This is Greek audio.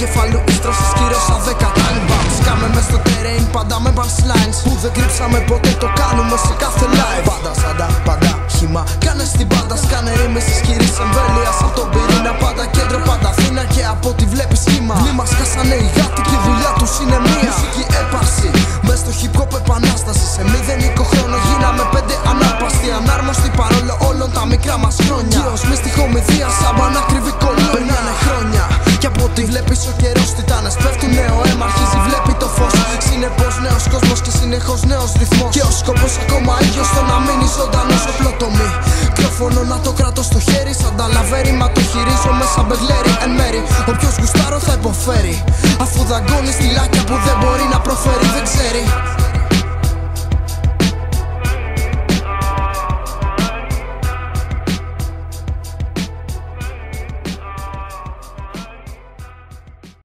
κεφαλού Ιστρώσεις κύριο σαν δέκα time bombs Κάμε μες στο terrain πάντα με punchlines Που δεν κρύψαμε ποτέ το κάνουμε σε κάθε live. Πάντα σαν τα πάντα χύμα. Κάνε στην πάντα σκάνε ρήμες ισχυρής εμβέλειας Από τον πυρήνα πάντα κέντρο πάντα Αθήνα. Και από ό,τι βλέπεις σχήμα. Μη μας χάσανε οι γάτοι και η δουλειά τους είναι μία. Μουσική έπαρση Μες στο hip hop επανάσταση. Σε μηδενικό χρόνο γίναμε πέντε ανάπαστοι. Ανάρμοστοι παρόλο όλων τα μικρά μας χρόνια συνεχώς νέος ρυθμός. Και ο σκοπός ακόμα ίδιος στο να μείνει ζωντανός οπλοτομή Μικρόφωνο να το κρατώ στο χέρι σαν τα λαβέρι Μα το χειρίζω μέσα μπεγλέρι. Εν μέρη Όποιος γουστάρω θα υποφέρει. Αφού δαγκώνει στη λάκια που δεν μπορεί να προφέρει δεν ξέρει